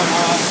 Wow.